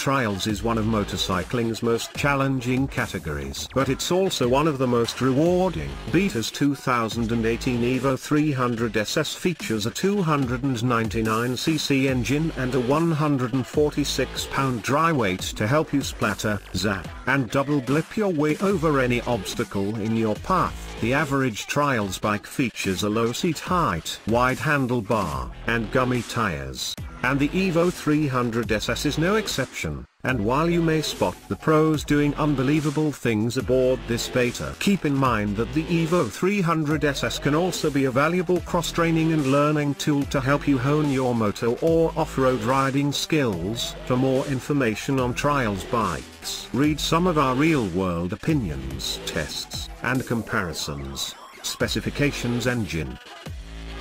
trials is one of motorcycling's most challenging categories. But it's also one of the most rewarding. Beta's 2018 Evo 300 SS features a 299cc engine and a 146-pound dry weight to help you splatter, zap, and double blip your way over any obstacle in your path. The average trials bike features a low seat height, wide handlebar, and gummy tires. And the Evo 300 SS is no exception, and while you may spot the pros doing unbelievable things aboard this beta keep in mind that the Evo 300 SS can also be a valuable cross-training and learning tool to help you hone your moto or off-road riding skills. For more information on trials bikes, read some of our real-world opinions, tests, and comparisons. Specifications engine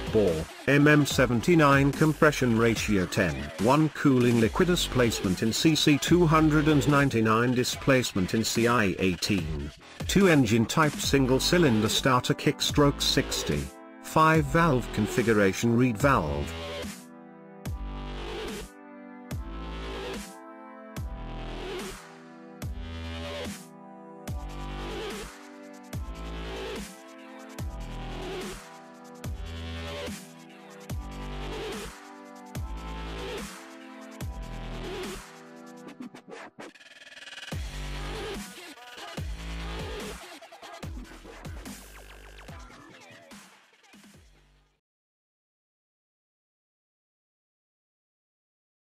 bore, MM79 compression ratio 10, 1 cooling liquid displacement in CC 299 displacement in CI 18, 2 engine type single cylinder starter kickstroke 60, 5 valve configuration reed valve,